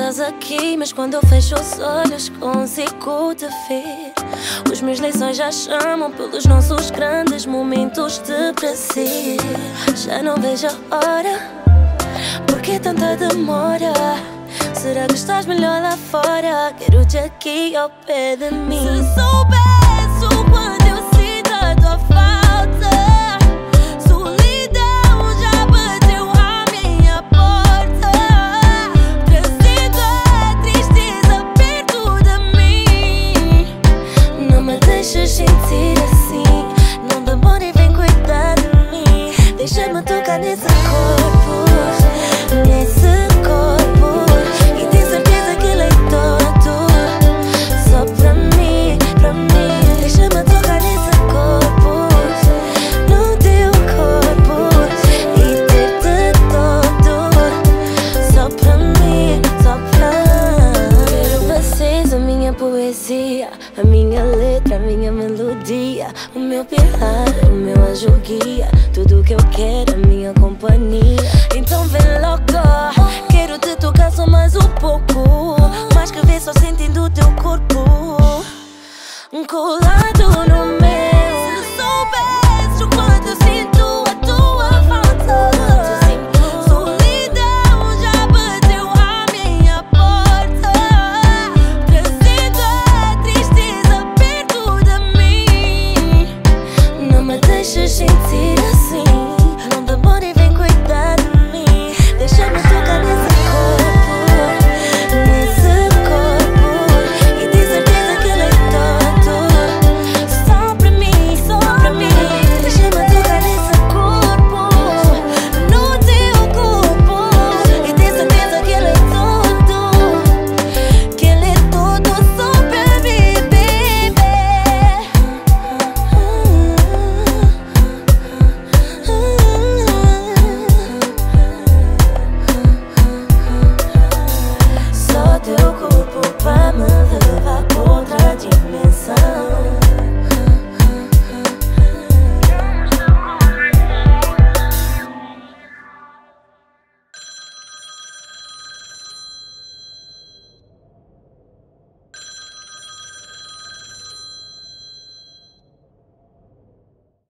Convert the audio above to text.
estás aqui, mas quando eu fecho os olhos consigo te ver. Os meus lençóis já chamam pelos nossos grandes momentos de prazer. Já não vejo a hora, por que tanta demora? Será que estás melhor lá fora? Quero-te aqui ao pé de mim. Se soubesse sentir assim. Não demore e vem cuidar de mim. Deixa-me tocar nesse corpo, nesse minha poesia A minha letra, a minha melodia. O meu pilar, o meu anjo guia. Tudo que eu quero, a minha companhia. Então vem logo Quero te tocar só mais um pouco. Mais que ver, só sentindo teu corpo. Colado no rojo